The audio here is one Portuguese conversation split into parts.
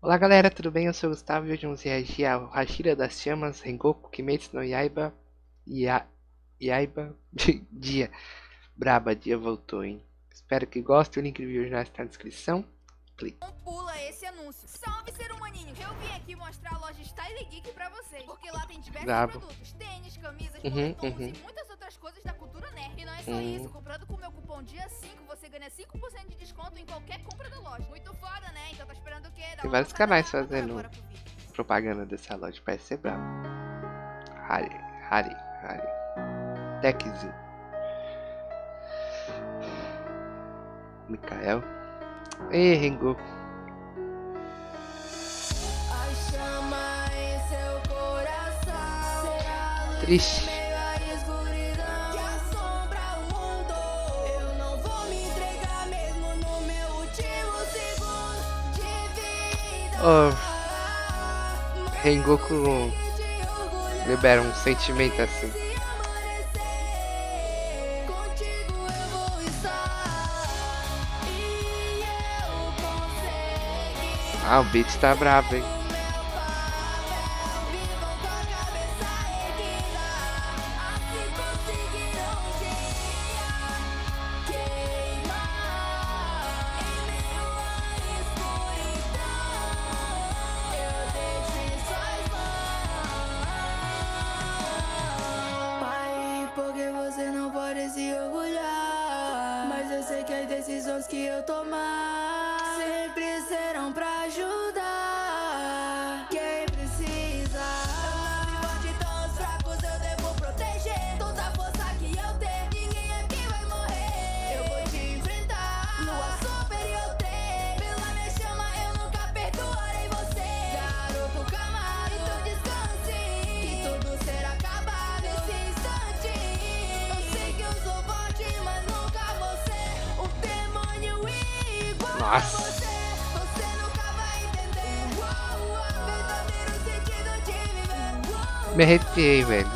Olá galera, tudo bem? Eu sou o Gustavo e hoje vamos reagir ao Hashira das Chamas, Rengoku, Kimetsu no Yaiba, Ya... Yaiba, Dia. Braba, Dia voltou, hein? Espero que gostem, o link do vídeo já está na descrição. Clique. Não pula esse anúncio. Salve, ser humaninho! Eu vim aqui mostrar a loja Style Geek pra vocês, porque lá tem diversos Brabo. produtos, tênis, camisas, Uhum, uhum. e muitas outras coisas da cultura nerd. E não é só Uhum. isso, comprando com o meu cupom dia 5, você ganha 5% de desconto em qualquer compra da loja. Tem vários canais fazendo propaganda dessa loja, parece ser brabo. Hari, Hari, Hari. Techzinho. Mikael. Ei, Rengoku. A Oh, Rengoku libera um sentimento assim. Ah, o beat tá brabo, hein? Que eu tomar viver. Me arrepiei, velho.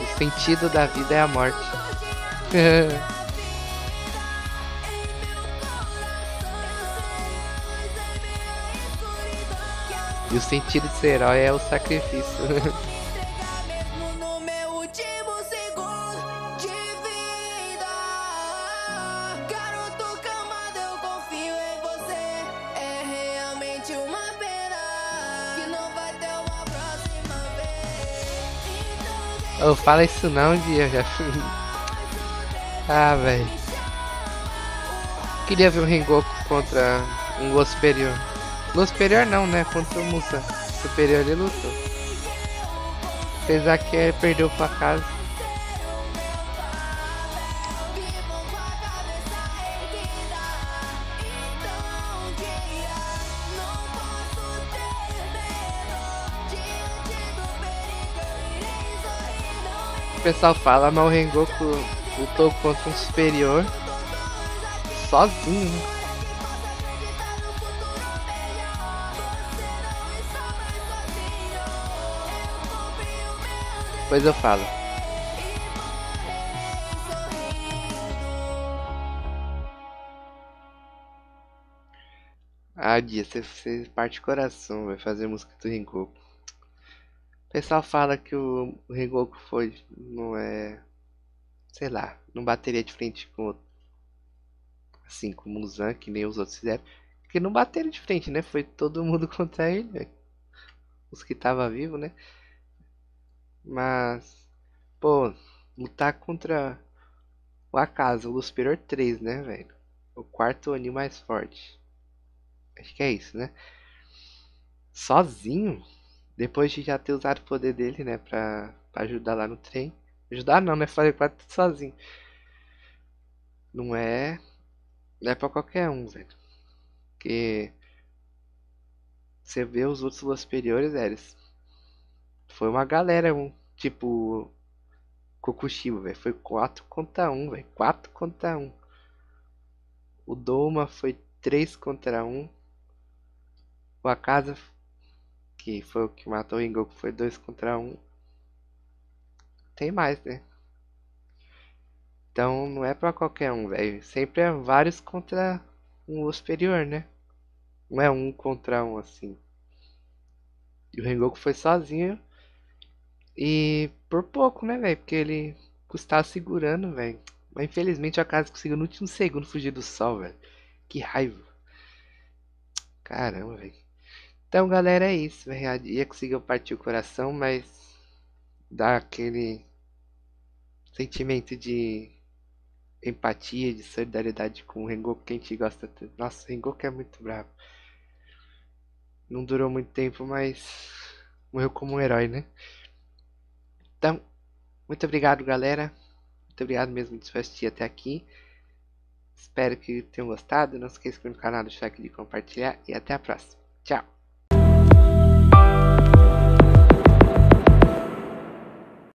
O sentido da vida é a morte. E o sentido de ser herói é o sacrifício. Ô, fala isso não, dia. Já... ah, velho. Queria ver um Rengoku contra um Lua Superior. Lua Superior não, né? Contra o Musa. Superior ele lutou. Apesar que perdeu pra casa. O pessoal fala, mas o Rengoku lutou contra um superior sozinho. né? Depois eu falo. Ah, dia, você, parte o coração, vai fazer música do Rengoku. O pessoal fala que o, Rengoku foi, não é, sei lá, não bateria de frente com assim, com o Muzan, que nem os outros fizeram. Porque não bateram de frente, né? Foi todo mundo contra ele, velho. Os que tava vivo, né? Mas, pô, lutar contra o Akaza, o Superior 3, né, velho? O quarto Oni mais forte. Acho que é isso, né? Sozinho, depois de já ter usado o poder dele, né, pra, pra ajudar lá no trem. Ajudar não, né? Fazer quase tudo sozinho. Não é. Não é pra qualquer um, velho. Porque. Você vê os outros Lua superiores, eles. Foi uma galera, um, tipo. Kokushiba, velho. Foi 4 contra 1, velho. 4 contra 1. O Doma foi 3 contra 1. O Akaza, que foi o que matou o Rengoku, foi 2 contra 1. Tem mais, né? Então não é pra qualquer um, velho. Sempre é vários contra um superior, né? Não é um contra um assim. E o Rengoku foi sozinho. E por pouco, né, velho? Porque ele custava segurando, velho. Mas infelizmente o Akaza conseguiu no último segundo fugir do sol, velho. Que raiva. Caramba, velho. Então, galera, é isso. Ia conseguir partir o coração, mas dá aquele sentimento de empatia, de solidariedade com o Rengoku que a gente gosta tanto. Nossa, o Rengoku é muito bravo. Não durou muito tempo, mas morreu como um herói, né? Então, muito obrigado, galera. Muito obrigado mesmo de assistir até aqui. Espero que tenham gostado. Não se esqueça de inscrever no canal, deixar aqui de compartilhar. E até a próxima. Tchau.